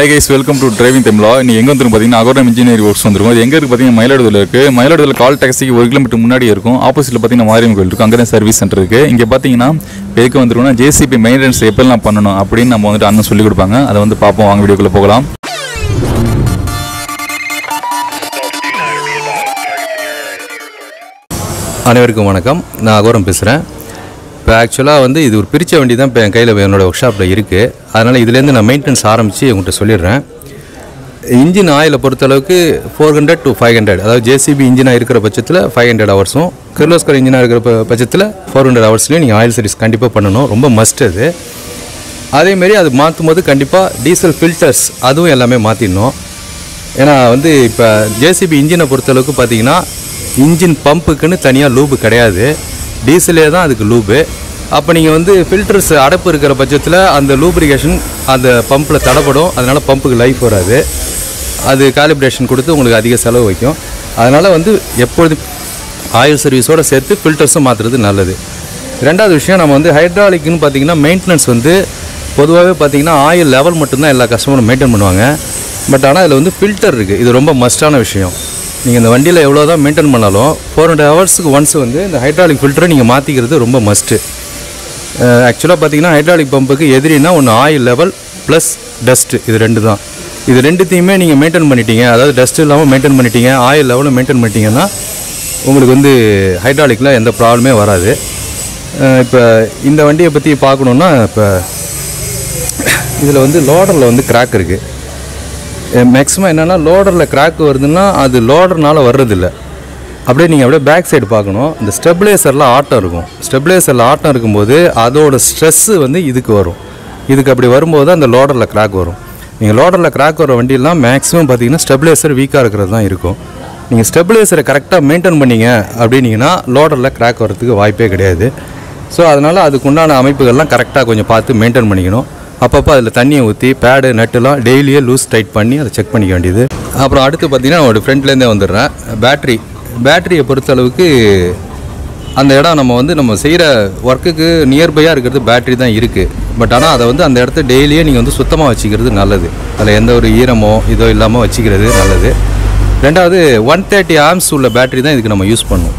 Hi guys welcome to driving Tamizha நீ எங்கே வந்துருக்கும் பார்த்தீங்கன்னா அகோரம் இன்ஜினியரிங் ஒர்க்ஸ் வந்துருக்கும். அது எங்கே இருக்குது பார்த்தீங்கன்னா மயிலாடுதுறை இருக்குது மயிலாடுதுறை கால் டாக்ஸிக்கு ஒரு கிலோமீட்டர் முன்னாடி இருக்கும். ஆப்போசிட்டில் பார்த்தீங்கன்னா மாரியம் கோயில் இருக்கும் அங்கே தான் சர்வீஸ் சென்டர் இருக்குது இங்கே பார்த்தீங்கன்னா எதுக்கு வந்துருக்கோம்னா ஜேசிபி மெயின்டெனன்ஸ் எப்பெல்லாம் பண்ணணும் அப்படின்னு நம்ம வந்துட்டு அண்ணன் சொல்லிக் கொடுப்பாங்க. அதை வந்து பார்ப்போம். வாங்க வீடியோக்குள்ளே போகலாம். அனைவருக்கும் வணக்கம். நான் அகோரம் பேசுகிறேன் இப்போ ஆக்சுவலாக வந்து இது ஒரு பிரித்த வண்டி தான் இப்போ என் கையில் என்னோடய ஒர்க் ஷாப்பில் இருக்குது அதனால் இதுலேருந்து நான் மெயின்டெனன்ஸ் ஆரம்பித்து உங்கள்கிட்ட சொல்லிடுறேன். இன்ஜின் ஆயிலை பொறுத்தளவுக்கு four hundred to five hundred அதாவது ஜேசிபி இன்ஜினாக இருக்கிற பட்சத்தில் ஃபைவ் ஹண்ட்ரட் ஹவர்ஸும் கிர்லோஸ்கர் இன்ஜினாக இருக்கிற பட்சத்தில் ஃபோர் ஹண்ட்ரட் ஹவர்ஸ்லேயும் நீங்கள் ஆயில் சர்வீஸ் கண்டிப்பாக பண்ணணும். ரொம்ப மஸ்ட் அது. அதேமாரி அது மாற்றும் போது கண்டிப்பாக டீசல் ஃபில்டர்ஸ் அதுவும் எல்லாமே மாற்றிடணும் ஏன்னா வந்து இப்போ ஜேசிபி இன்ஜினை பொறுத்தளவுக்கு பார்த்தீங்கன்னா இன்ஜின் பம்புக்குன்னு தனியாக லூபு கிடையாது. டீசலே தான் அதுக்கு லூபு அப்போ நீங்கள் வந்து ஃபில்டர்ஸ் அடைப்பு இருக்கிற பட்சத்தில் அந்த லூப்ரிகேஷன் அந்த பம்பில் தடைப்படும். அதனால் பம்புக்கு லைஃப் வராது. அது காலிப்ரேஷன் கொடுத்து உங்களுக்கு அதிக செலவு வைக்கும். அதனால் வந்து எப்பொழுது ஆயில் சர்வீஸோடு சேர்த்து ஃபில்டர்ஸும் மாற்றுறது நல்லது. ரெண்டாவது விஷயம் நம்ம வந்து ஹைட்ராலிக்னு பார்த்தீங்கன்னா மெயின்டெனன்ஸ் வந்து பொதுவாகவே பார்த்தீங்கன்னா ஆயில் லெவல் மட்டும்தான் எல்லா கஸ்டமரும் மெயின்டைன் பண்ணுவாங்க. பட் ஆனால் இதில் வந்து ஃபில்டர் இருக்குது இது ரொம்ப மஸ்டான விஷயம். நீங்கள் இந்த வண்டியில் எவ்வளோ தான் மெயின்டைன் பண்ணாலும் ஃபோர் ஹண்ட்ரட் ஹவர்ஸுக்கு ஒன்ஸ் வந்து இந்த ஹைட்ராலிக் ஃபில்டரை நீங்கள் மாற்றிக்கிறது ரொம்ப மஸ்ட்டு ஆக்சுவலாக பார்த்தீங்கன்னா ஹைட்ராலிக் பம்புக்கு எதிரினா ஒன்று ஆயில் லெவல் ப்ளஸ் டஸ்ட்டு இது ரெண்டு தான் இது ரெண்டுத்தையுமே நீங்கள் மெயின்டைன் பண்ணிட்டீங்க. அதாவது டஸ்ட் இல்லாமல் மெயின்டைன் பண்ணிட்டீங்க ஆயில் லெவலும் மெயின்டைன் பண்ணிட்டீங்கன்னா உங்களுக்கு வந்து ஹைட்ராலிக்கில் எந்த ப்ராப்ளமே வராது. இப்போ இந்த வண்டியை பற்றி பார்க்கணுன்னா இப்போ இதில் வந்து லோடரில் வந்து கிராக் இருக்குது மேக்ஸிமம் என்னென்னா லோடரில் கிராக் வருதுன்னா அது லோடர்னால் வர்றதில்ல. அப்படியே நீங்கள் அப்படியே பேக் சைடு பார்க்கணும். இந்த ஸ்டெப்லைசரில் ஆட்டம் இருக்கும். ஸ்டெப்லைசரில் ஆட்டம் இருக்கும்போது அதோட ஸ்ட்ரெஸ்ஸு வந்து இதுக்கு வரும். இதுக்கு அப்படி வரும்போது அந்த லோடரில் கிராக் வரும். நீங்கள் லோடரில் கிராக் வர வண்டியெல்லாம் மேக்ஸிமம் பார்த்தீங்கன்னா ஸ்டெபிளைசர் வீக்காக இருக்கிறது தான் இருக்கும். நீங்கள் ஸ்டெபிளைசரை கரெக்டாக மெயின்டைன் பண்ணிங்க அப்படின்னீங்கன்னா லோடரில் கிராக் வரதுக்கு வாய்ப்பே கிடையாது. ஸோ அதனால் அதுக்குண்டான அமைப்புகள்லாம் கரெக்டாக கொஞ்சம் பார்த்து மெயின்டைன் பண்ணிக்கணும். அப்பப்போ அதில் தண்ணியை ஊற்றி பேடு நட்டுலாம் டெய்லியே லூஸ் டைட் பண்ணி அதை செக் பண்ணிக்க வேண்டியது. அப்புறம் அடுத்து பார்த்தீங்கன்னா ஒரு ஃப்ரண்ட்லேருந்தே வந்துடுறேன். பேட்ரி பேட்டரியை பொறுத்தளவுக்கு அந்த இடம் நம்ம வந்து நம்ம செய்கிற ஒர்க்குக்கு நியர்பையாக இருக்கிறது பேட்டரி தான் இருக்குது பட் ஆனால் அதை வந்து அந்த இடத்த டெய்லியே நீங்கள் வந்து சுத்தமாக வச்சுக்கிறது நல்லது. அதில் எந்த ஒரு ஈரமோ இதோ இல்லாமல் வச்சுக்கிறது நல்லது. ரெண்டாவது ஒன் தேர்ட்டி ஆம்ஸ் உள்ள பேட்டரி தான் இதுக்கு நம்ம யூஸ் பண்ணுவோம்.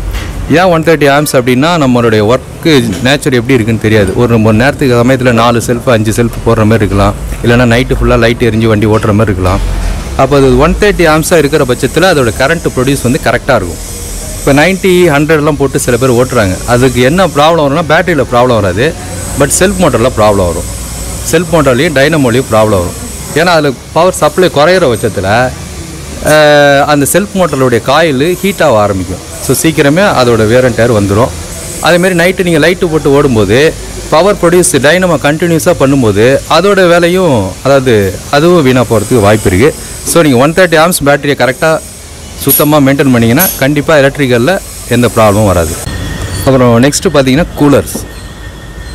ஏன் ஒன் தேர்ட்டி ஆம்ஸ் அப்படின்னா நம்மளுடைய ஒர்க்கு நேச்சர் எப்படி இருக்குன்னு தெரியாது. ஒரு மணி நேரத்துக்கு சமயத்தில் நாலு செல்ஃப் அஞ்சு செல்ஃப் போடுற மாதிரி இருக்கலாம். இல்லைன்னா நைட்டு ஃபுல்லாக லைட் எரிஞ்சு வண்டி ஓட்டுற மாதிரி இருக்கலாம். அப்போ அது ஒன் தேர்ட்டி ஆம்ஸாக இருக்கிற பட்சத்தில் அதோட கரண்ட் ப்ரொடியூஸ் வந்து கரெக்டாக இருக்கும். இப்போ நைன்ட்டி ஹண்ட்ரட்லாம் போட்டு சில பேர் ஓட்டுறாங்க. அதுக்கு என்ன ப்ராப்ளம் வரும்னா பேட்டரியில் ப்ராப்ளம் வராது. பட் செல்ஃப் மோட்டரில் ப்ராப்ளம் வரும். செல்ஃப் மோட்டர்லேயும் டைனமோலையும் ப்ராப்ளம் வரும். ஏன்னா அதில் பவர் சப்ளை குறையிற பட்சத்தில் அந்த செல்ஃப் மோட்டருடைய காயில் ஹீட் ஆக ஆரம்பிக்கும். ஸோ சீக்கிரமே அதோட வேர் அண்ட் டயர் வந்துடும் அதேமாரி நைட்டு நீங்கள் லைட்டு போட்டு ஓடும்போது பவர் ப்ரொடியூஸ் டைனமோ கண்டினியூஸாக பண்ணும்போது அதோட வேலையும் அதாவது அதுவும் வீணாக போகிறதுக்கு வாய்ப்பு இருக்குது ஸோ நீங்கள் ஒன் தேர்ட்டி ஆம்ஸ் பேட்டரியை கரெக்டாக சுத்தமாக மெயின்டைன் பண்ணிங்கன்னா கண்டிப்பாக எலக்ட்ரிக்கலில் எந்த ப்ராப்ளமும் வராது. அப்புறம் நெக்ஸ்ட்டு பார்த்தீங்கன்னா கூலர்ஸ்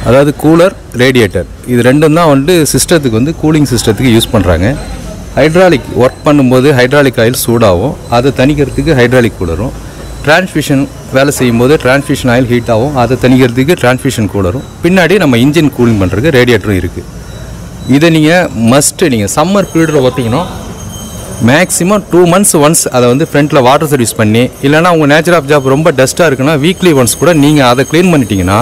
அதாவது கூலர் ரேடியேட்டர் இது ரெண்டும் தான் வந்து சிஸ்டத்துக்கு வந்து கூலிங் சிஸ்டத்துக்கு யூஸ் பண்ணுறாங்க ஹைட்ராலிக் ஒர்க் பண்ணும்போது ஹைட்ராலிக் ஆயில் சூடாகும். அதை தணிக்கிறதுக்கு ஹைட்ராலிக் கூலரும் டிரான்ஸ்மிஷன் வேலை செய்யும்போது டிரான்ஸ்மிஷன் ஆயில் ஹீட் ஆகும். அதை தணிக்கிறதுக்கு டிரான்ஸ்மிஷன் கூலரும் பின்னாடி நம்ம இன்ஜின் கூலிங் பண்ணுறதுக்கு ரேடியேட்டரும் இருக்குது இதை நீங்கள் மஸ்ட்டு நீங்கள் சம்மர் பீரியடில் பார்த்தீங்கன்னா மேக்ஸிமம் டூ மந்த்ஸ் ஒன்ஸ் அதை வந்து ஃப்ரண்ட்டில் வாட்டர் சர்வீஸ் பண்ணி இல்லைனா உங்கள் நேச்சர் ஆஃப் ஜாப் ரொம்ப டஸ்ட்டாக இருக்குன்னா வீக்லி ஒன்ஸ் கூட நீங்கள் அதை க்ளீன் பண்ணிட்டீங்கன்னா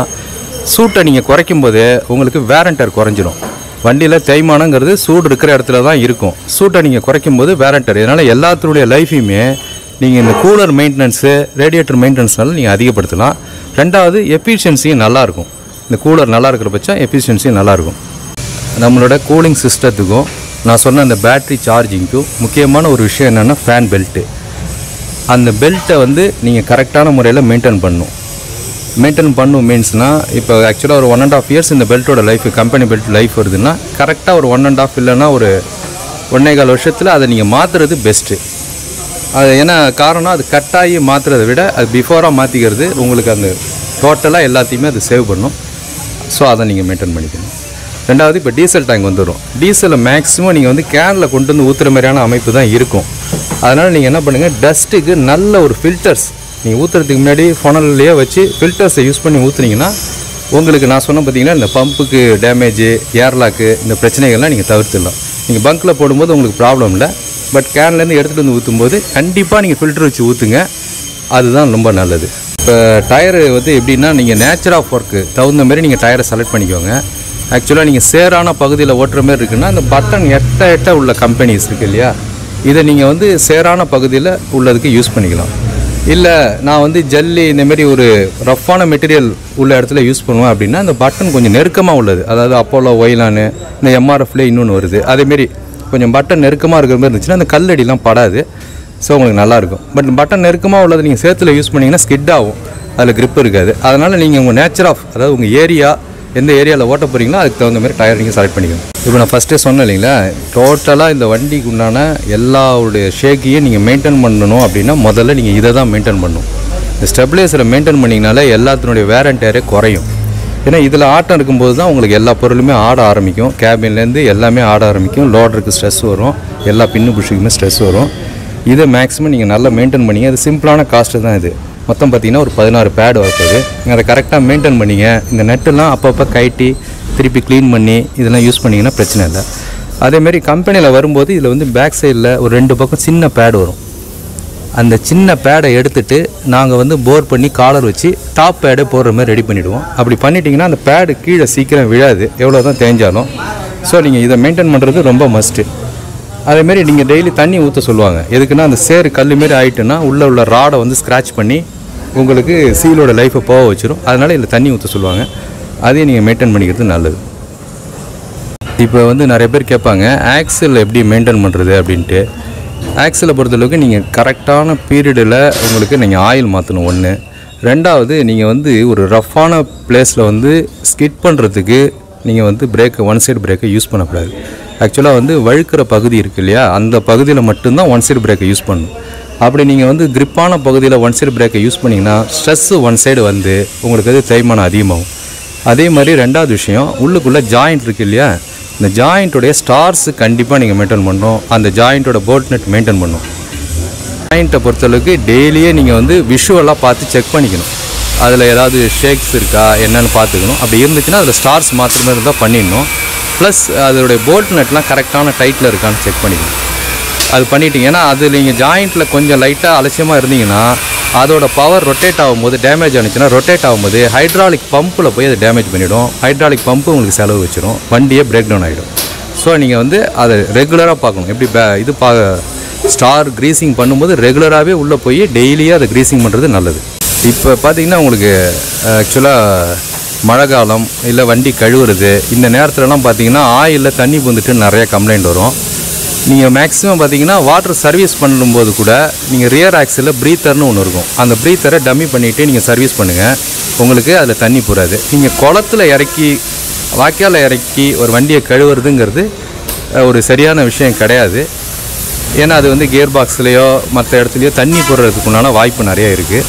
சூட்டை நீங்கள் குறைக்கும் போது உங்களுக்கு வேரண்டர் குறைஞ்சிரும். வண்டியில் தேய்மானங்கிறது சூடு இருக்கிற இடத்துல தான் இருக்கும். சூட்டை நீங்கள் குறைக்கும் போது வேரண்டர் இதனால் எல்லாத்தினுடைய லைஃபையுமே நீங்கள் இந்த கூலர் மெயின்டெனன்ஸு ரேடியேட்டர் மெயின்டெனன்ஸ்னால நீங்கள் அதிகப்படுத்தலாம். ரெண்டாவது எஃபிஷியன்சியும் நல்லாயிருக்கும். இந்த கூலர் நல்லா இருக்கிற பட்சம் எஃபிஷியன்சியும் நல்லாயிருக்கும். நம்மளோட கூலிங் சிஸ்டத்துக்கும் நான் சொன்ன அந்த பேட்ரி சார்ஜிங்க்கும் முக்கியமான ஒரு விஷயம் என்னென்னா ஃபேன் பெல்ட்டு அந்த பெல்ட்டை வந்து நீங்கள் கரெக்டான முறையில் மெயின்டைன் பண்ணணும். மெயின்டைன் பண்ணும் மீன்ஸ்னால் இப்போ ஆக்சுவலாக ஒரு ஒன் அண்ட் ஆஃப் இயர்ஸ் இந்த பெல்ட்டோட லைஃப் கம்பெனி பெல்ட் லைஃப் வருதுன்னா கரெக்டாக ஒரு ஒன் அண்ட் ஆஃப் இல்லைன்னா ஒரு ஒன்னே கால் வருஷத்தில் அதை நீங்கள் மாற்றுறது பெஸ்ட்டு அது ஏன்னா காரணம் அது கட்டாயி மாற்றுறதை விட அது பிஃபோராக மாற்றிக்கிறது உங்களுக்கு அந்த டோட்டலாக எல்லாத்தையுமே அது சேவ் பண்ணும். ஸோ அதை நீங்கள் மெயின்டைன் பண்ணிக்கணும். ரெண்டாவது இப்போ டீசல் டேங்க் வந்துடும் டீசலை மேக்ஸிமம் நீங்கள் வந்து கேனில் கொண்டு வந்து ஊற்றுற மாதிரியான அமைப்பு தான் இருக்கும். அதனால் நீங்கள் என்ன பண்ணுங்கள் டஸ்ட்டுக்கு நல்ல ஒரு ஃபில்டர்ஸ் நீங்கள் ஊற்றுறதுக்கு முன்னாடி ஃபொனல்லையே வச்சு ஃபில்டர்ஸை யூஸ் பண்ணி ஊற்றுனீங்கன்னா உங்களுக்கு நான் சொன்ன பார்த்தீங்கன்னா இந்த பம்புக்கு டேமேஜு ஏர்லாக்கு இந்த பிரச்சனைகள்லாம் நீங்கள் தவிர்த்துடலாம். நீங்கள் பங்க்கில் போடும்போது உங்களுக்கு ப்ராப்ளம் இல்லை. பட் கேன்லேருந்து எடுத்துகிட்டு வந்து ஊற்றும்போது கண்டிப்பாக நீங்கள் ஃபில்டர் வச்சு ஊற்றுங்க அதுதான் ரொம்ப நல்லது. இப்போ டயரு வந்து எப்படின்னா நீங்கள் நேச்சர் ஆஃப் ஒர்க்கு தகுந்த மாதிரி நீங்கள் டயரை செலக்ட் பண்ணிக்கோங்க. ஆக்சுவலாக நீங்கள் சேரான பகுதியில் ஓட்டுற மாதிரி இருக்குன்னா அந்த பட்டன் எட்ட எட்ட உள்ள கம்பெனிஸ் இருக்குது இல்லையா? இதை நீங்கள் வந்து சேரான பகுதியில் உள்ளதுக்கு யூஸ் பண்ணிக்கலாம். இல்லை நான் வந்து ஜல்லி இந்தமாரி ஒரு ரஃப்பான மெட்டீரியல் உள்ள இடத்துல யூஸ் பண்ணுவேன் அப்படின்னா அந்த பட்டன் கொஞ்சம் நெருக்கமாக உள்ளது. அதாவது அப்போலோ ஒயிலானு இந்த எம்ஆர்எஃப்லேயே இன்னொன்று வருது. அதேமாரி கொஞ்சம் பட்டன் நெருக்கமாக இருக்கிற மாதிரி இருந்துச்சுன்னா அந்த கல்லடிலாம் படாது. ஸோ உங்களுக்கு நல்லாயிருக்கும் பட் பட்டன் நெருக்கமாக உள்ளது நீங்கள் சேத்துல யூஸ் பண்ணிங்கன்னா ஸ்கிட் ஆகும். அதில் க்ரிப் இருக்காது. அதனால் நீங்கள் உங்கள் நேச்சர் ஆஃப் அதாவது உங்கள் ஏரியா எந்த ஏரியாவில் ஓட்ட போகிறீங்களோ அதுக்கு தகுந்த மாதிரி டயர் நீங்கள் செலக்ட் பண்ணிக்கணும் இப்போ நான் ஃபஸ்ட்டே சொன்னேன் இல்லைங்களா? டோட்டலாக இந்த வண்டிக்கு உண்டான எல்லாவுடைய ஷேக்கையும் நீங்கள் மெயின்டைன் பண்ணணும் அப்படின்னா முதல்ல நீங்கள் இதை தான் மெயின்டைன் பண்ணணும். இந்த ஸ்டெபிளைசரை மெயின்டைன் பண்ணிங்கனாலே எல்லாத்தினுடைய வேர் அண்ட் டயரே குறையும். ஏன்னா இதில் ஆட்டம் இருக்கும்போது தான் உங்களுக்கு எல்லா பொருளுமே ஆட ஆரம்பிக்கும். கேபின்லேருந்து எல்லாமே ஆட ஆரம்பிக்கும். லோடருக்கு ஸ்ட்ரெஸ் வரும். எல்லா பின்னு புஷுக்குமே ஸ்ட்ரெஸ் வரும். இதை மேக்ஸிமம் நீங்கள் நல்லா மெயின்டைன் பண்ணிங்க. அது சிம்பிளான காஸ்ட்டு தான் இது. மொத்தம் பார்த்தீங்கன்னா ஒரு பதினாறு பேடு வரப்போகுது. நீங்கள் அதை கரெக்டாக மெயின்டைன் பண்ணிங்க. இந்த நெட்டெல்லாம் அப்பப்போ கைட்டி திருப்பி க்ளீன் பண்ணி இதெல்லாம் யூஸ் பண்ணிங்கன்னா பிரச்சனை இல்லை. அதேமாரி கம்பெனியில் வரும்போது இதில் வந்து பேக் சைடில் ஒரு ரெண்டு பக்கம் சின்ன பேடு வரும். அந்த சின்ன பேடை எடுத்துட்டு நாங்கள் வந்து போர் பண்ணி காலர் வச்சு டாப் பேடை போடுற மாதிரி ரெடி பண்ணிவிடுவோம் அப்படி பண்ணிட்டீங்கன்னா அந்த பேடு கீழே சீக்கிரம் விழாது. எவ்வளோ தான் தேஞ்சாலும். ஸோ நீங்கள் இதை மெயின்டைன் பண்ணுறது ரொம்ப மஸ்ட்டு அதேமாரி நீங்கள் டெய்லி தண்ணி ஊற்ற சொல்லுவாங்க. எதுக்குன்னா அந்த சேரு கல் மாரி ஆகிட்டுன்னா உள்ளே உள்ள ராடை வந்து ஸ்க்ராட்ச் பண்ணி உங்களுக்கு சீலோட லைஃப்பை போக வச்சிடும் அதனால் இதில் தண்ணி ஊற்ற சொல்லுவாங்க. அதையும் நீங்கள் மெயின்டைன் பண்ணிக்கிறது நல்லது. இப்போ வந்து நிறைய பேர் கேட்பாங்க ஆக்சல் எப்படி மெயின்டைன் பண்ணுறது அப்படின்ட்டு. ஆக்சலை பொறுத்தளவுக்கு நீங்கள் கரெக்டான பீரியடில் உங்களுக்கு நீங்கள் ஆயில் மாற்றணும் ஒன்று ரெண்டாவது நீங்கள் வந்து ஒரு ரஃப்பான பிளேஸில் வந்து ஸ்கிட் பண்ணுறதுக்கு நீங்கள் வந்து பிரேக்கை ஒன் சைடு பிரேக்கை யூஸ் பண்ணக்கூடாது. ஆக்சுவலாக வந்து வழுக்கிற பகுதி இருக்கு இல்லையா அந்த பகுதியில் மட்டும்தான் ஒன் சைடு பிரேக்கை யூஸ் பண்ணணும். அப்படி நீங்கள் வந்து கிரிப்பான பகுதியில் ஒன் சைடு பிரேக்கை யூஸ் பண்ணிங்கன்னா ஸ்ட்ரெஸ்ஸு ஒன் சைடு வந்து உங்களுக்கு அது தேய்மானம் அதிகமாகும். அதே மாதிரி ரெண்டாவது விஷயம் உள்ளுக்குள்ளே ஜாயிண்ட் இருக்கு இல்லையா இந்த ஜாயிண்ட்டுடைய ஸ்டார்ஸு கண்டிப்பாக நீங்கள் மெயின்டைன் பண்ணணும். அந்த ஜாயிண்ட்டோட போட் நெட் மெயின்டைன் பண்ணணும். ஜாயிண்ட்டை பொறுத்தளவுக்கு டெய்லியே நீங்கள் வந்து விஷுவலாக பார்த்து செக் பண்ணிக்கணும். அதில் ஏதாவது ஷேக்ஸ் இருக்கா என்னென்னு பார்த்துக்கணும். அப்படி இருந்துச்சுன்னா அதில் ஸ்டார்ஸ் மாத்திரமே இருந்தால் பண்ணிடணும். ப்ளஸ் அதோடைய போல்ட் நெட்லாம் கரெக்டான டைட்டில் இருக்கான்னு செக் பண்ணிக்கணும். அது பண்ணிட்டீங்க ஏன்னா அது நீங்கள் ஜாயிண்ட்டில் கொஞ்சம் லைட்டாக அலட்சியமாக இருந்தீங்கன்னா அதோட பவர் ரொட்டேட் ஆகும்போது டேமேஜ் ஆனிச்சுன்னா ரொட்டேட் ஆகும்போது ஹைட்ராலிக் பம்பில் போய் அது டேமேஜ் பண்ணிவிடும் ஹைட்ராலிக் பம்பு உங்களுக்கு செலவு வச்சிடும் வண்டியே பிரேக் டவுன் ஆகிடும் ஸோ நீங்கள் வந்து அதை ரெகுலராக பார்க்கணும். எப்படி பே இது பா ஸ்டார் க்ரீசிங் பண்ணும்போது ரெகுலராகவே உள்ளே போய் டெய்லியாக அதை க்ரீசிங் பண்ணுறது நல்லது. இப்போ பார்த்தீங்கன்னா உங்களுக்கு ஆக்சுவலாக மழை காலம் இல்லை வண்டி கழுவுறது இந்த நேரத்துலலாம் பார்த்தீங்கன்னா ஆயிலில் தண்ணி பூந்துட்டு நிறைய கம்ப்ளைண்ட் வரும். நீங்கள் மேக்ஸிமம் பார்த்தீங்கன்னா வாட்டர் சர்வீஸ் பண்ணும்போது கூட நீங்கள் ரியர் ஆக்சில் ப்ரீத்தர்னு ஒன்று இருக்கும். அந்த ப்ரீத்தரை டம்மி பண்ணிவிட்டு நீங்கள் சர்வீஸ் பண்ணுங்கள் உங்களுக்கு அதில் தண்ணி போகாது நீங்கள் குளத்துல இறக்கி வாய்க்கால இறக்கி ஒரு வண்டியை கழுவுறதுங்கிறது ஒரு சரியான விஷயம் கிடையாது. ஏன்னா அது வந்து கியர் பாக்ஸ்லேயோ மற்ற இடத்துலையோ தண்ணி போடுறதுக்குனால வாய்ப்பு நிறைய இருக்குது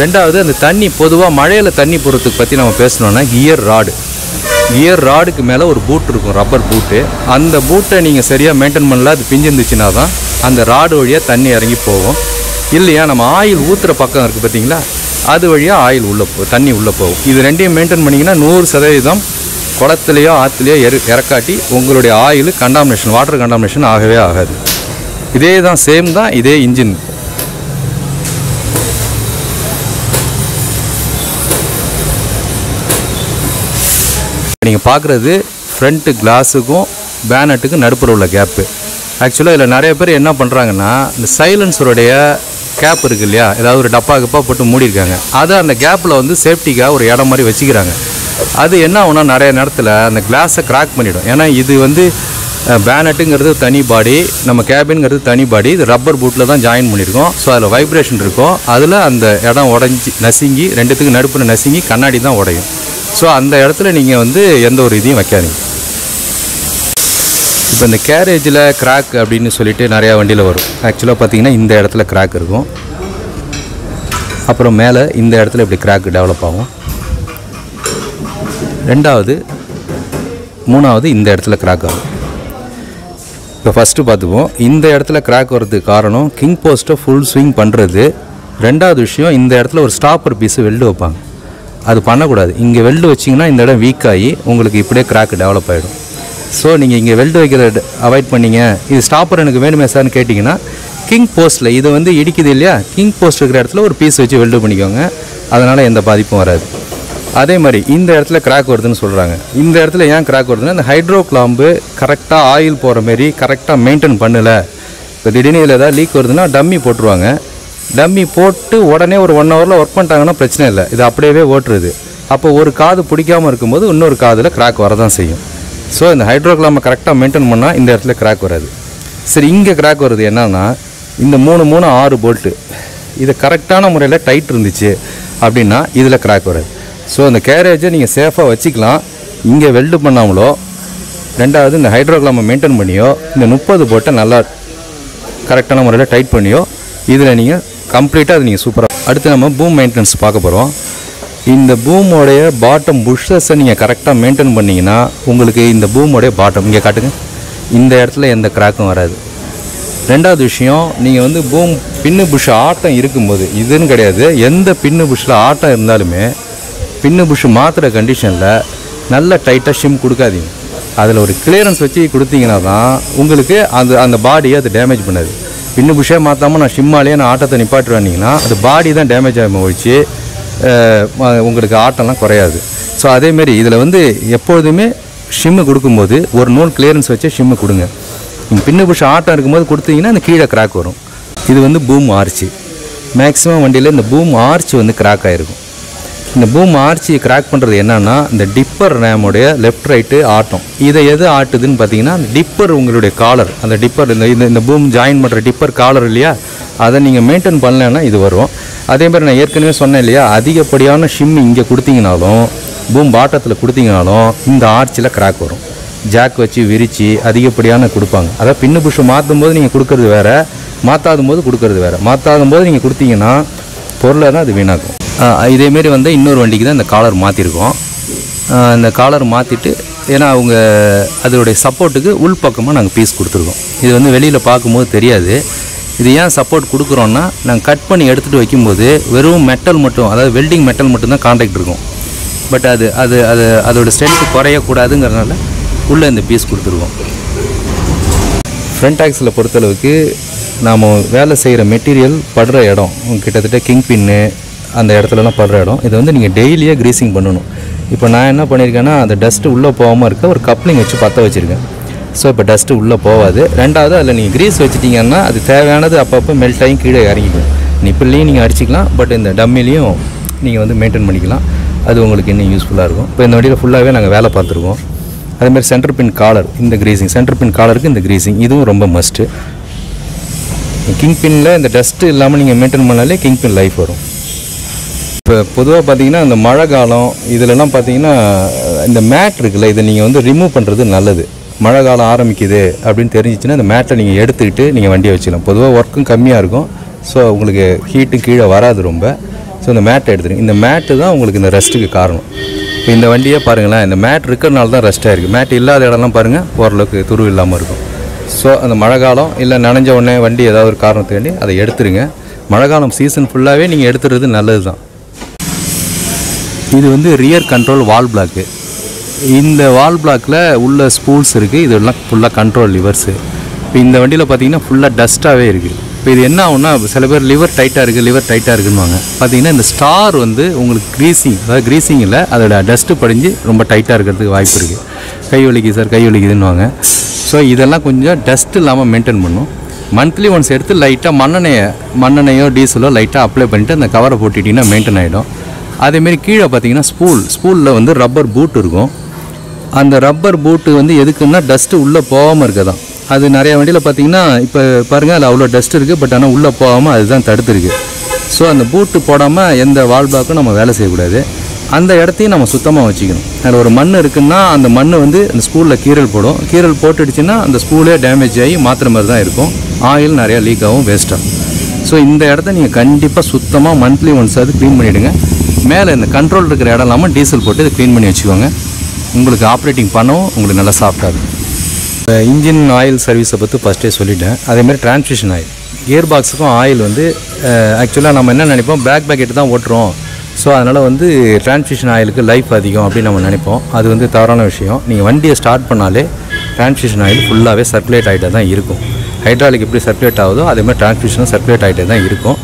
ரெண்டாவது அந்த தண்ணி பொதுவாக மழையில் தண்ணி போடுறதுக்கு பற்றி நம்ம பேசணுன்னா கியர் ராடு கியர் ராடுக்கு மேலே ஒரு பூட் இருக்கும் ரப்பர் பூட்டு அந்த பூட்டை நீங்கள் சரியாக மெயின்டைன் பண்ணல அது பிஞ்சிருந்துச்சுன்னா தான் அந்த ராடு வழியாக தண்ணி இறங்கி போகும். இல்லையா நம்ம ஆயில் ஊற்றுற பக்கம் இருக்குது பார்த்தீங்களா? அது வழியாக ஆயில் உள்ளே போ தண்ணி உள்ளே போகும். இது ரெண்டையும் மெயின்டைன் பண்ணிங்கன்னா நூறு சதவீதம் குளத்துலையோ ஆற்றுலையோ எரு இறக்காட்டி உங்களுடைய ஆயில் கண்டாமினேஷன் வாட்டர் கண்டாமினேஷன் ஆகவே ஆகாது. இதே தான் சேம் தான் இதே இன்ஜின் நீங்கள் பார்க்குறது ஃப்ரண்ட்டு கிளாஸுக்கும் பேனட்டுக்கும் நடுப்புற உள்ள கேப்பு ஆக்சுவலாக இதில் நிறைய பேர் என்ன பண்ணுறாங்கன்னா இந்த சைலன்ஸருடைய கேப் இருக்கு இல்லையா? ஏதாவது ஒரு டப்பா கப்பா போட்டு மூடியிருக்காங்க. அதை அந்த கேப்பில் வந்து சேஃப்டிக்காக ஒரு இடம் மாதிரி வச்சுக்கிறாங்க. அது என்ன ஆகும்னா நிறைய நேரத்தில் அந்த கிளாஸை கிராக் பண்ணிவிடும் ஏன்னா இது வந்து பேனட்டுங்கிறது தனி பாடி நம்ம கேபின்ங்கிறது தனி பாடி இது ரப்பர் பூட்டில் தான் ஜாயின் பண்ணியிருக்கோம். ஸோ அதில் வைப்ரேஷன் இருக்கும். அதில் அந்த இடம் உடஞ்சி நசுங்கி ரெண்டுத்துக்கு நடுப்புற நசுங்கி கண்ணாடி தான் உடையும். ஸோ அந்த இடத்துல நீங்கள் வந்து எந்த ஒரு இதையும் வைக்காதீங்க. இப்போ இந்த கேரேஜில் கிராக் அப்படின்னு சொல்லிட்டு நிறையா வண்டியில் வரும். ஆக்சுவலாக பார்த்தீங்கன்னா இந்த இடத்துல கிராக் இருக்கும். அப்புறம் மேலே இந்த இடத்துல இப்படி கிராக் டெவலப் ஆகும். ரெண்டாவது மூணாவது இந்த இடத்துல கிராக் ஆகும். இப்போ ஃபஸ்ட்டு பார்த்துப்போம். இந்த இடத்துல கிராக் வர்றதுக்கு காரணம் கிங் போஸ்ட்டை ஃபுல் ஸ்விங் பண்ணுறது ரெண்டாவது விஷயம் இந்த இடத்துல ஒரு ஸ்டாப்பர் பீஸு வெல்டு வைப்பாங்க. அது பண்ணக்கூடாது. இங்கே வெல்டு வச்சிங்கன்னா இந்த இடம் வீக் ஆகி உங்களுக்கு இப்படியே கிராக் டெவலப் ஆகிடும் ஸோ நீங்கள் இங்கே வெல்டு வைக்கிறத அவாய்ட் பண்ணீங்க. இது ஸ்டாப்பர் எனக்கு வேணுமே சார்னு கேட்டிங்கன்னா கிங் போஸ்ட்டில் இது வந்து இடிக்குது இல்லையா? கிங் போஸ்ட் இருக்கிற இடத்துல ஒரு பீஸ் வச்சு வெல்டு பண்ணிக்கோங்க. அதனால் எந்த பாதிப்பும் வராது. அதே மாதிரி இந்த இடத்துல கிராக் வருதுன்னு சொல்கிறாங்க இந்த இடத்துல ஏன் கிராக் வருதுன்னா இந்த ஹைட்ரோ கிளாம்பு கரெக்டாக ஆயில் போகிற மாரி கரெக்டாக மெயின்டைன் பண்ணலை. இப்போ திடீர்னு இதில் ஏதாவது லீக் வருதுன்னா டம்மி போட்டுருவாங்க. டம்மி போட்டு உடனே ஒரு ஒன் ஹவரில் ஒர்க் பண்ணிட்டாங்கன்னா பிரச்சனை இல்லை. இது அப்படியே ஓட்டுறது. அப்போ ஒரு காது பிடிக்காமல் இருக்கும்போது இன்னொரு காதில் கிராக் வரதான் செய்யும். ஸோ இந்த ஹைட்ரோகிளாமை கரெக்டாக மெயின்டைன் பண்ணால் இந்த இடத்துல கிராக் வராது. சரி இங்கே கிராக் வருது என்னன்னா இந்த மூணு மூணு ஆறு போல்ட்டு இது கரெக்டான முறையில் டைட் இருந்துச்சு அப்படின்னா இதில் கிராக் வராது. ஸோ அந்த கேரேஜை நீங்கள் சேஃபாக வச்சுக்கலாம். இங்கே வெல்டு பண்ணாமலோ ரெண்டாவது இந்த ஹைட்ரோகிளாமை மெயின்டைன் பண்ணியோ இந்த முப்பது போட்டை நல்லா கரெக்டான முறையில் டைட் பண்ணியோ இதில் நீங்கள் கம்ப்ளீட்டாக அது நீங்கள் சூப்பராக அடுத்து நம்ம பூம் மெயின்டெனன்ஸ் பார்க்க போகிறோம் இந்த பூமோடைய பாட்டம் புஷ்ஷஸை நீங்கள் கரெக்டாக மெயின்டைன் பண்ணிங்கன்னா உங்களுக்கு இந்த பூமோடைய பாட்டம் இங்கே காட்டுங்க. இந்த இடத்துல எந்த கிராக்கும் வராது. ரெண்டாவது விஷயம் நீங்கள் வந்து பூம் பின்னு புஷ் ஆட்டம் இருக்கும்போது இதுன்னு கிடையாது எந்த பின்னு புஷ்ஷில் ஆட்டம் இருந்தாலுமே பின்னு புஷ் மாற்றுற கண்டிஷனில் நல்ல டைட்டாக ஷிம் கொடுக்காதீங்க. அதில் ஒரு கிளியரன்ஸ் வச்சு கொடுத்தீங்கன்னா தான் உங்களுக்கு அந்த அந்த பாடியை அது டேமேஜ் பண்ணாது. பின்னு புஷ்ஷே மாற்றாமல் நான் ஷிம்மாலேயே நான் ஆட்டத்தை நிப்பாட்டுவேன்னீங்கன்னா அது பாடி தான் டேமேஜ் ஆகாமல் போயிடுச்சு. உங்களுக்கு ஆட்டம்லாம் குறையாது. ஸோ அதேமாரி இதில் வந்து எப்பொழுதுமே ஷிம்மு கொடுக்கும்போது ஒரு நூல் கிளியரன்ஸ் வச்சு ஷிம்மு கொடுங்க. பின்னு புஷ் ஆட்டம் இருக்கும்போது கொடுத்தீங்கன்னா அந்த கீழே கிராக் வரும். இது வந்து பூம் ஆர்ச்சி. மேக்ஸிமம் வண்டியில் இந்த பூம் ஆர்ச்சு வந்து கிராக் ஆகிருக்கும் இந்த பூம் ஆர்ச்சியை கிராக் பண்ணுறது என்னென்னா இந்த டிப்பர் ரேமுடைய லெஃப்ட் ரைட்டு ஆட்டம். இதை எது ஆட்டுதுன்னு பார்த்தீங்கன்னா அந்த டிப்பர் உங்களுடைய காலர் அந்த டிப்பர் இந்த இந்த பூம் ஜாயின் பண்ணுற டிப்பர் காலர் இல்லையா? அதை நீங்கள் மெயின்டைன் பண்ணலைன்னா இது வரும். அதே மாதிரி நான் ஏற்கனவே சொன்னேன் இல்லையா அதிகப்படியான ஷிம் இங்கே கொடுத்தீங்கனாலும் பூம் பாட்டத்தில் கொடுத்தீங்கனாலும் இந்த ஆர்ச்சியில் கிராக் வரும். ஜாக் வச்சு விரித்து அதிகப்படியான கொடுப்பாங்க. அதாவது பின்னு புஷ் மாற்றும் போது நீங்கள் கொடுக்கறது வேறு மாற்றாத போது கொடுக்கறது வேறு. மாற்றாத போது நீங்கள் கொடுத்தீங்கன்னா பொருளை தான் அது வீணாக்கும். இதேமாரி வந்து இன்னொரு வண்டிக்கு தான் இந்த காலர் மாற்றிருக்கோம் இந்த காலர் மாற்றிட்டு ஏன்னா அவங்க அதோடைய சப்போர்ட்டுக்கு உள் பக்கமாக நாங்கள் பீஸ் கொடுத்துருக்கோம். இது வந்து வெளியில் பார்க்கும்போது தெரியாது. இது ஏன் சப்போர்ட் கொடுக்குறோன்னா நாங்கள் கட் பண்ணி எடுத்துகிட்டு வைக்கும்போது வெறும் மெட்டல் மட்டும் அதாவது வெல்டிங் மெட்டல் மட்டும்தான் காண்டாக்ட் இருக்கும். பட் அது அது அது அதோட ஸ்ட்ரென்த்து குறையக்கூடாதுங்கிறனால உள்ளே இந்த பீஸ் கொடுத்துருக்கோம். ஃப்ரண்ட் ஆக்ஸில் பொறுத்தளவுக்கு நாம் வேலை செய்கிற மெட்டீரியல் படுற இடம் கிட்டத்தட்ட கிங் பின்னு அந்த இடத்துலலாம் படுற இடம். இதை வந்து நீங்கள் டெய்லியாக க்ரீசிங் பண்ணணும். இப்போ நான் என்ன பண்ணியிருக்கேன்னா அந்த டஸ்ட்டு உள்ளே போகாமல் இருக்க ஒரு கப்ளிங் வச்சு பற்ற வச்சுருக்கேன். ஸோ இப்போ டஸ்ட்டு உள்ளே போகாது. ரெண்டாவது அதில் நீங்கள் க்ரீஸ் வச்சுட்டிங்கன்னா அது தேவையானது அப்பப்போ மெல்ட் ஆகி கீழே இறங்கிக்கும். நிப்பிள்லையும் நீங்கள் அடிச்சிக்கலாம். பட் இந்த டம்மிலையும் நீங்கள் வந்து மெயின்டைன் பண்ணிக்கலாம். அது உங்களுக்கு இன்னும் யூஸ்ஃபுல்லாக இருக்கும். இப்போ இந்த வண்டியில் ஃபுல்லாகவே நாங்கள் வேலை பார்த்துருக்கோம். அதேமாதிரி சென்டர் பின் காலர் இந்த க்ரீஸிங் சென்டர் பின் காலருக்கு இந்த க்ரீஸிங் இதுவும் ரொம்ப மஸ்ட்டு கிங் பின்னில் இந்த டஸ்ட்டு இல்லாமல் நீங்கள் மெயின்டைன் பண்ணாலே கிங் பின் லைஃப் வரும். இப்போ பொதுவாக பார்த்தீங்கன்னா இந்த மழை காலம் இதுலலாம் பார்த்தீங்கன்னா இந்த மேட் இருக்குல்ல இதை நீங்கள் வந்து ரிமூவ் பண்ணுறது நல்லது. மழை காலம் ஆரம்பிக்குது அப்படின்னு தெரிஞ்சிச்சுன்னா இந்த மேட்டை நீங்கள் எடுத்துக்கிட்டு நீங்கள் வண்டியை வச்சுக்கலாம். பொதுவாக ஒர்க்கும் கம்மியாக இருக்கும். ஸோ உங்களுக்கு ஹீட்டு கீழே வராது ரொம்ப. ஸோ இந்த மேட்டை எடுத்துருங்க இந்த மேட்டு தான் உங்களுக்கு இந்த ரெஸ்ட்டுக்கு காரணம். இப்போ இந்த வண்டியே பாருங்களேன் இந்த மேட் இருக்கிறனால தான் ரெஸ்ட்டாக இருக்குது மேட் இல்லாத இடம்லாம் பாருங்கள் ஓரளவுக்கு துரு இல்லாமல் இருக்கும். ஸோ அந்த மழை காலம் இல்லை நனைஞ்ச உடனே வண்டி ஏதாவது ஒரு காரணத்துக்கு வேண்டி அதை எடுத்துருங்க. மழை காலம் சீசன் ஃபுல்லாகவே நீங்கள் எடுத்துறது நல்லது தான் இது வந்து ரியர் கண்ட்ரோல் வால் பிளாக்கு இந்த வால் பிளாக்கில் உள்ள ஸ்பூல்ஸ் இருக்குது இதெல்லாம் ஃபுல்லாக கண்ட்ரோல் லிவர்ஸு இப்போ இந்த வண்டியில் பார்த்தீங்கன்னா ஃபுல்லாக டஸ்ட்டாகவே இருக்குது இப்போ இது என்ன ஆகும்னா சில பேர் லிவர் டைட்டாக இருக்குது லிவர் டைட்டாக இருக்குன்னுவாங்க. பார்த்தீங்கன்னா இந்த ஸ்டார் வந்து உங்களுக்கு க்ரீசிங் அதாவது க்ரீசிங் இல்லை அதோட டஸ்ட்டு படிஞ்சு ரொம்ப டைட்டாக இருக்கிறதுக்கு வாய்ப்பு இருக்குது கை வலிக்குது சார் கை வலிக்குதுன்னுவாங்க. ஸோ இதெல்லாம் கொஞ்சம் டஸ்ட் இல்லாமல் மெயின்டைன் பண்ணும். மந்த்லி ஒன்ஸ் எடுத்து லைட்டாக மண்ணெண்ணெயை மண்ணெண்ணெயோ டீசலோ லைட்டாக அப்ளை பண்ணிவிட்டு அந்த கவரை போட்டுட்டிங்கன்னா மெயின்டைன் ஆகிடும் அதேமாரி கீழே பார்த்தீங்கன்னா ஸ்பூல் ஸ்பூலில் வந்து ரப்பர் பூட் இருக்கும். அந்த ரப்பர் பூட்டு வந்து எதுக்குன்னா டஸ்ட்டு உள்ளே போகாமல் இருக்க தான் அது நிறையா வண்டியில் பார்த்தீங்கன்னா இப்போ பாருங்கள் அதில் அவ்வளோ டஸ்ட் இருக்குது பட் ஆனால் உள்ளே போகாமல் அதுதான் தடுத்துருக்கு. ஸோ அந்த பூட்டு போடாமல் எந்த வால் பிளாக்கும் நம்ம வேலை செய்யக்கூடாது. அந்த இடத்தையும் நம்ம சுத்தமாக வச்சுக்கணும். அதில் ஒரு மண் இருக்குன்னா அந்த மண் வந்து அந்த ஸ்பூலில் கீறல் போடும். கீறல் போட்டுடுச்சுன்னா அந்த ஸ்பூலே டேமேஜ் ஆகி மாத்திர மாதிரி தான் இருக்கும். ஆயில் நிறையா லீக் ஆகும் வேஸ்ட்டாகும் ஸோ இந்த இடத்த நீங்கள் கண்டிப்பாக சுத்தமாக மந்த்லி ஒன்ஸ் அது க்ளீன் பண்ணிவிடுங்க மேலே இந்த கண்ட்ரோல் இருக்கிற இடம் இல்லாமல் டீசல் போட்டு இதை க்ளீன் பண்ணி வச்சுக்கோங்க. உங்களுக்கு ஆப்ரேட்டிங் பண்ணவும் உங்களுக்கு நல்லா சாஃப்டாக இருக்கும் இப்போ இன்ஜின் ஆயில் சர்வீஸை பற்றி ஃபஸ்ட்டே சொல்லிட்டேன். அதேமாதிரி டிரான்ஸ்மிஷன் ஆயில் கியர் பாக்ஸுக்கும் ஆயில் வந்து ஆக்சுவலாக நம்ம என்ன நினைப்போம்? பேக் பேக்கெட் தான் ஓட்டுறோம். ஸோ அதனால் வந்து டிரான்ஸ்மிஷன் ஆயிலுக்கு லைஃப் அதிகம் அப்படின்னு நம்ம நினைப்போம். அது வந்து தவறான விஷயம். நீங்கள் வண்டியை ஸ்டார்ட் பண்ணாலே டிரான்ஸ்மிஷன் ஆயில் ஃபுல்லாகவே சர்க்குலேட் ஆகிட்டே தான் இருக்கும். ஹைட்ராலிக் எப்படி சர்க்குலேட் ஆகுதோ அதே மாதிரி டிரான்ஸ்மிஷனும் சர்க்குலேட் ஆகிட்டே தான் இருக்கும்.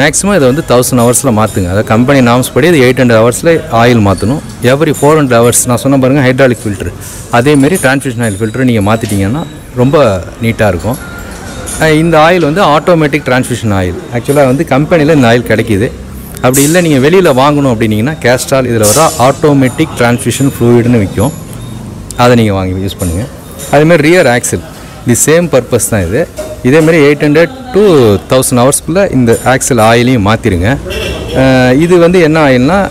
மேக்ஸிமம் இதை வந்து தௌசண்ட் ஹவர்ஸில் மாற்றுங்க அதாவது கம்பெனி நாம்ஸ் படி இது எயிட் ஹண்ட்ரட் ஹவர்ஸில் ஆயில் மாற்றணும் எவ்ரி ஃபோர் ஹண்ட்ரட் ஹவர்ஸ் நான் சொன்ன பாருங்கள் ஹைட்ராலிக் ஃபில்ட்ரு அதேமாரி டிரான்ஸ்மிஷன் ஆயில் ஃபில்ட்ரு நீங்கள் மாற்றிட்டீங்கன்னா ரொம்ப நீட்டாக இருக்கும். இந்த ஆயில் வந்து ஆட்டோமேட்டிக் டிரான்ஸ்மிஷன் ஆயில் ஆக்சுவலாக வந்து கம்பெனியில் இந்த ஆயில் கிடைக்கிது. அப்படி இல்லை நீங்கள் வெளியில் வாங்கணும் அப்படின்னீங்கன்னா கேஸ்ட்ரால் இதில் வர ஆட்டோமேட்டிக் டிரான்ஸ்மிஷன் ஃப்ளூயிடுன்னு விற்கும் அதை நீங்கள் வாங்கி யூஸ் பண்ணுங்கள் அதேமாதிரி rear axle the same purpose தான் இது. இதேமாரி எயிட் ஹண்ட்ரட் டு தௌசண்ட் ஹவர்ஸ்க்குள்ளே இந்த ஆக்சல் ஆயிலையும் மாற்றிடுங்க இது வந்து என்ன ஆயில்னால்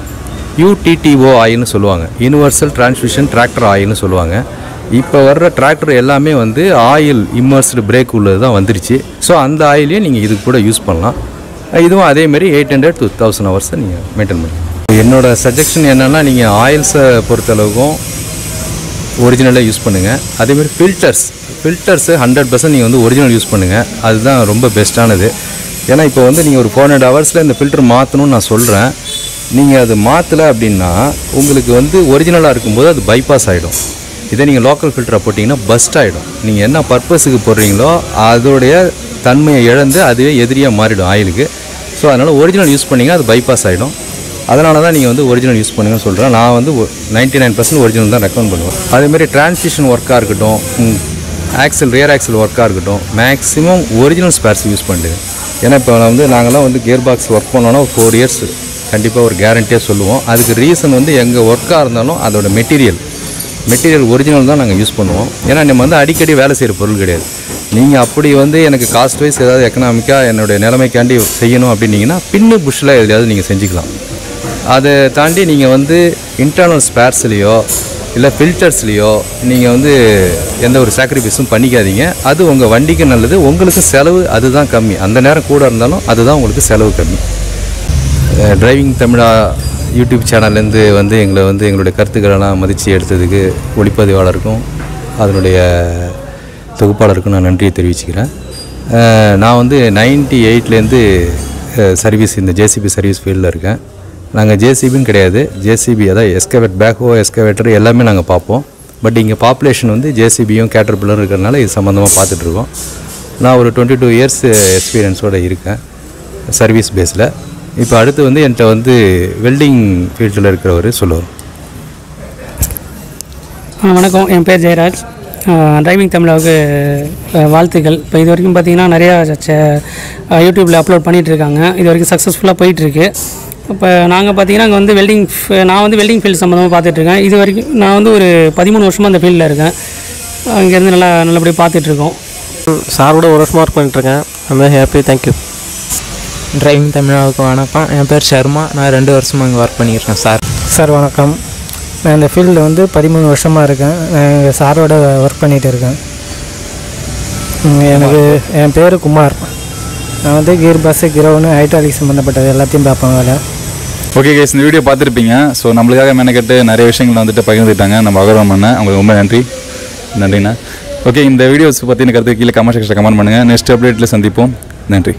யூடிடிஓ ஆயில்னு சொல்லுவாங்க. யூனிவர்சல் டிரான்ஸ்மிஷன் டிராக்டர் ஆயில்னு சொல்லுவாங்க. இப்போ வர்ற டிராக்டர் எல்லாமே வந்து ஆயில் இம்மர்ஸ்டு பிரேக் உள்ளது தான் வந்துருச்சு. ஸோ அந்த ஆயிலையும் நீங்கள் இது கூட யூஸ் பண்ணலாம். இதுவும் அதேமாரி எயிட் ஹண்ட்ரட் டூ தௌசண்ட் ஹவர்ஸை நீங்கள் மெயின்டைன் பண்ணி என்னோடய சஜஷன் என்னென்னா நீங்கள் ஆயில்ஸை பொறுத்தளவுக்கும் ஒரிஜினலாக யூஸ் பண்ணுங்கள் அதேமாதிரி ஃபில்டர்ஸ் ஃபில்டர்ஸு ஹண்ட்ரட் பர்சன்ட் நீங்கள் வந்து ஒரிஜினல் யூஸ் பண்ணுங்கள் அதுதான் ரொம்ப பெஸ்ட்டானது ஏன்னா இப்போ வந்து நீங்கள் ஒரு ஃபோர் ஹண்ட்ரட் ஹவர்ஸில் இந்த ஃபில்டர் மாற்றணும்னு நான் சொல்கிறேன் நீங்கள் அது மாற்றலை அப்படின்னா உங்களுக்கு வந்து ஒரிஜினலாக இருக்கும்போது அது பைபாஸ் ஆகிடும் இதே நீங்கள் லோக்கல் ஃபில்டரை போட்டிங்கன்னா பஸ்ட் ஆகிடும் நீங்கள் என்ன பர்பஸுக்கு போடுறீங்களோ அதோடைய தன்மையை இழந்து அதுவே எதிரியாக மாறிடும் ஆயிலுக்கு. ஸோ அதனால் ஒரிஜினல் யூஸ் பண்ணிங்கன்னா அது பைபாஸ் ஆகிடும் அதனால தான் நீங்கள் வந்து ஒரிஜினல் யூஸ் பண்ணுங்கன்னு சொல்கிறேன் நான் வந்து நைன்ட்டி நைன் பர்சன்ட் ஒரிஜினல் தான் ரெக்கமெண்ட் பண்ணுவேன். அதேமாதிரி டிரான்ஸ்மிஷன் ஒர்க்காக இருக்கட்டும் ஆக்சல் ரியர் ஆக்சல் ஒர்க்காக இருக்கட்டும். மேக்ஸிமம் ஒரிஜினல் ஸ்பேர்ஸ் யூஸ் பண்ணுது ஏன்னா இப்போ வந்து நாங்கள்லாம் வந்து கியர் பாக்ஸ் ஒர்க் பண்ணோன்னா ஒரு ஃபோர் இயர்ஸ் கண்டிப்பாக ஒரு கேரண்டியாக சொல்லுவோம். அதுக்கு ரீசன் வந்து எங்கள் ஒர்க்காக இருந்தாலும் அதோட மெட்டீரியல் மெட்டீரியல் ஒரிஜினல் தான் நாங்கள் யூஸ் பண்ணுவோம். ஏன்னா நம்ம வந்து அடிக்கடி வேலை செய்கிற பொருள் கிடையாது. நீங்கள் அப்படி வந்து எனக்கு காஸ்ட் வைஸ் ஏதாவது எக்கனாமிக்காக என்னுடைய நிலைமைக்காண்டி செய்யணும் அப்படின்னீங்கன்னா பின்னு புஷ்ஷில் எதையாவது நீங்கள் செஞ்சுக்கலாம். அதை தாண்டி நீங்கள் வந்து இன்டர்னல் ஸ்பேர்ஸ்லேயோ இல்லை ஃபில்டர்ஸ்லேயோ நீங்கள் வந்து எந்த ஒரு சாக்ரிஃபைஸும் பண்ணிக்காதீங்க. அது உங்கள் வண்டிக்கு நல்லது உங்களுக்கு செலவு அதுதான் கம்மி. அந்த நேரம் கூட இருந்தாலும் அதுதான் உங்களுக்கு செலவு கம்மி. டிரைவிங் தமிழா யூடியூப் சேனல்லேருந்து வந்து எங்களை வந்து எங்களுடைய கருத்துக்களெல்லாம் மதித்து எடுத்ததுக்கு ஒளிப்பதிவாளருக்கும் அதனுடைய தொகுப்பாளருக்கும் நான் நன்றியை தெரிவிச்சுக்கிறேன். நான் வந்து நைன்டி எயிட்லேருந்து சர்வீஸ் இந்த ஜேசிபி சர்வீஸ் ஃபீல்டில் இருக்கேன். நாங்கள் ஜேசிபின்னு கிடையாது. ஜேசிபி அதாவது எஸ்கவேட் பேக்ஹோ எஸ்கவேட்டர் எல்லாமே நாங்கள் பார்ப்போம். பட் இங்கே பாப்புலேஷன் வந்து ஜேசிபியும் கேட்டர்பில்லரும் இருக்கிறனால இது சம்மந்தமாக பார்த்துட்ருக்கோம் நான் ஒரு டுவெண்ட்டி டூ இயர்ஸ் எக்ஸ்பீரியன்ஸோடு இருக்கேன் சர்வீஸ் பேஸில் இப்போ அடுத்து வந்து என்கிட்ட வந்து வெல்டிங் ஃபீல்டில் இருக்கிறவர் சொல்லுவார். வணக்கம். என் பேர் ஜெயராஜ். டிரைவிங் தமிழாவுக்கு வாழ்த்துக்கள். இப்போ இது வரைக்கும் பார்த்தீங்கன்னா நிறையா யூடியூப்பில் அப்லோட் பண்ணிகிட்டு இருக்காங்க. இது வரைக்கும் சக்ஸஸ்ஃபுல்லாக போயிட்டுருக்கு இப்போ நாங்கள் பார்த்தீங்கன்னா அங்கே வந்து வெல்டிங் நான் வந்து வெல்டிங் ஃபீல்டு சம்மந்தமாக பார்த்துட்ருக்கேன் இது வரைக்கும் நான் வந்து ஒரு பதிமூணு வருஷமாக அந்த ஃபீல்டில் இருக்கேன். இங்கேருந்து நல்லா நல்லபடியாக பார்த்துட்ருக்கோம் சாரோட ஒரு வருஷமாக ஒர்க் பண்ணிட்டுருக்கேன் I'm happy thank you driving தமிழாவுக்கு வணக்கம். என் பேர் சர்மா. நான் ரெண்டு வருஷமாக இங்கே ஒர்க் பண்ணியிருக்கேன் சார். சார் வணக்கம். நான் இந்த ஃபீல்டில் வந்து பதிமூணு வருஷமாக இருக்கேன். நான் எங்கள் சாரோட ஒர்க் பண்ணிகிட்டு இருக்கேன். எனக்கு என் பேர் குமார். நான் வந்து கீர் பஸ்ஸு கிரவுண்டு ஹைட்ராலிக் சம்மந்தப்பட்டது எல்லாத்தையும் பார்ப்பேன் வேலை. ஓகே கேஸ் இந்த வீடியோ பார்த்துருப்பீங்க. ஸோ நம்மளுக்காக மெனக்கெட்டு நிறைய விஷயங்கள் வந்துட்டு பகிர்ந்துட்டாங்க நம்ம அகரம் பண்ண அவங்களுக்கு ரொம்ப நன்றி. நன்றிண்ணா. ஓகே இந்த வீடியோஸ் பற்றின கருத்து கீழே கமெண்ட் செக்ஷனில் கமெண்ட் பண்ணுங்கள் நெக்ஸ்ட் அப்டேட்டில் சந்திப்போம். நன்றி.